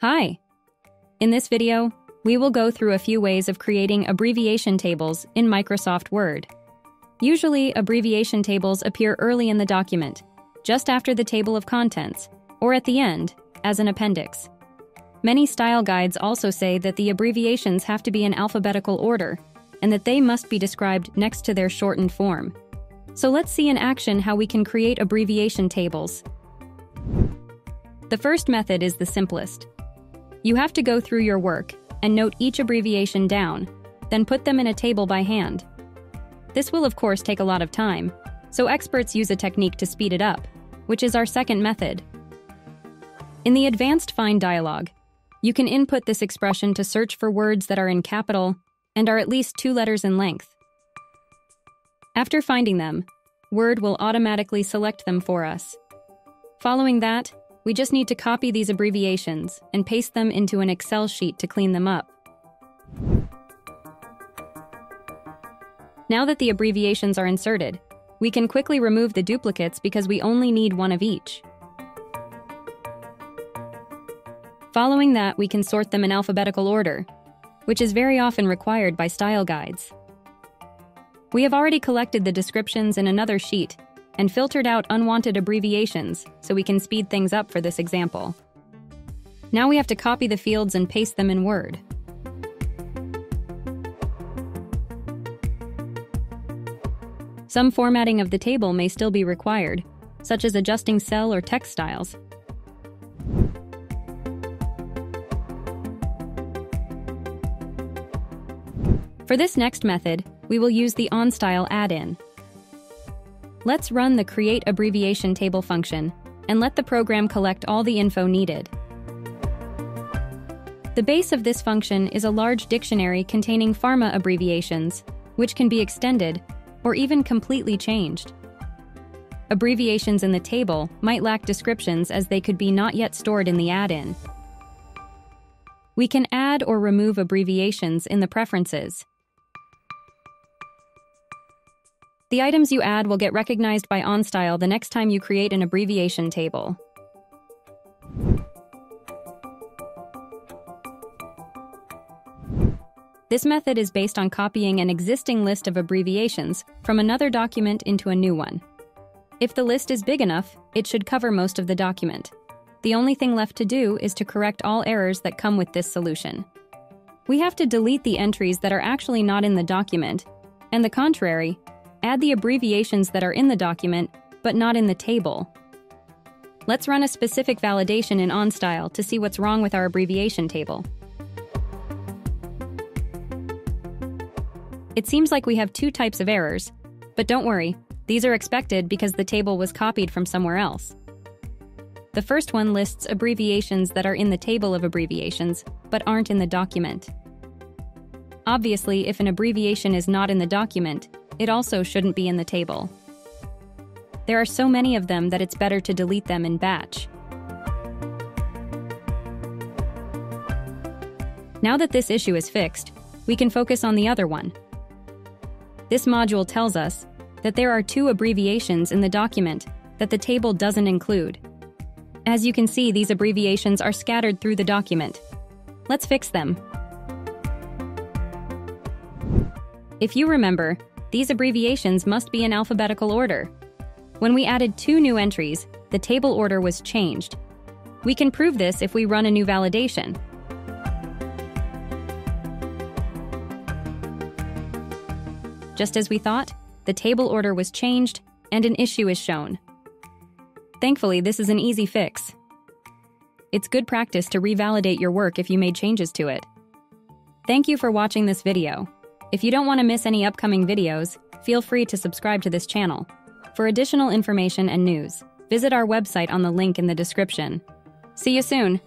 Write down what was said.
Hi! In this video, we will go through a few ways of creating abbreviation tables in Microsoft Word. Usually, abbreviation tables appear early in the document, just after the table of contents, or at the end, as an appendix. Many style guides also say that the abbreviations have to be in alphabetical order, and that they must be described next to their shortened form. So let's see in action how we can create abbreviation tables. The first method is the simplest. You have to go through your work and note each abbreviation down, then put them in a table by hand. This will of course take a lot of time, so experts use a technique to speed it up, which is our second method. In the advanced find dialog, you can input this expression to search for words that are in capital and are at least two letters in length. After finding them, Word will automatically select them for us. Following that, we just need to copy these abbreviations and paste them into an Excel sheet to clean them up. Now that the abbreviations are inserted, we can quickly remove the duplicates because we only need one of each. Following that, we can sort them in alphabetical order, which is very often required by style guides. We have already collected the descriptions in another sheet and filtered out unwanted abbreviations so we can speed things up for this example. Now we have to copy the fields and paste them in Word. Some formatting of the table may still be required, such as adjusting cell or text styles. For this next method, we will use the OnStyle add-in. Let's run the Create Abbreviation Table function and let the program collect all the info needed. The base of this function is a large dictionary containing pharma abbreviations, which can be extended or even completely changed. Abbreviations in the table might lack descriptions as they could be not yet stored in the add-in. We can add or remove abbreviations in the preferences. The items you add will get recognized by OnStyle the next time you create an abbreviation table. This method is based on copying an existing list of abbreviations from another document into a new one. If the list is big enough, it should cover most of the document. The only thing left to do is to correct all errors that come with this solution. We have to delete the entries that are actually not in the document, and the contrary, Add the abbreviations that are in the document, but not in the table. Let's run a specific validation in OnStyle to see what's wrong with our abbreviation table. It seems like we have two types of errors, but don't worry, these are expected because the table was copied from somewhere else. The first one lists abbreviations that are in the table of abbreviations, but aren't in the document. Obviously, if an abbreviation is not in the document, it also shouldn't be in the table. There are so many of them that it's better to delete them in batch. Now that this issue is fixed, we can focus on the other one. This module tells us that there are two abbreviations in the document that the table doesn't include. As you can see, these abbreviations are scattered through the document. Let's fix them. If you remember, these abbreviations must be in alphabetical order. When we added two new entries, the table order was changed. We can prove this if we run a new validation. Just as we thought, the table order was changed and an issue is shown. Thankfully, this is an easy fix. It's good practice to revalidate your work if you made changes to it. Thank you for watching this video. If you don't want to miss any upcoming videos, feel free to subscribe to this channel. For additional information and news, visit our website on the link in the description. See you soon!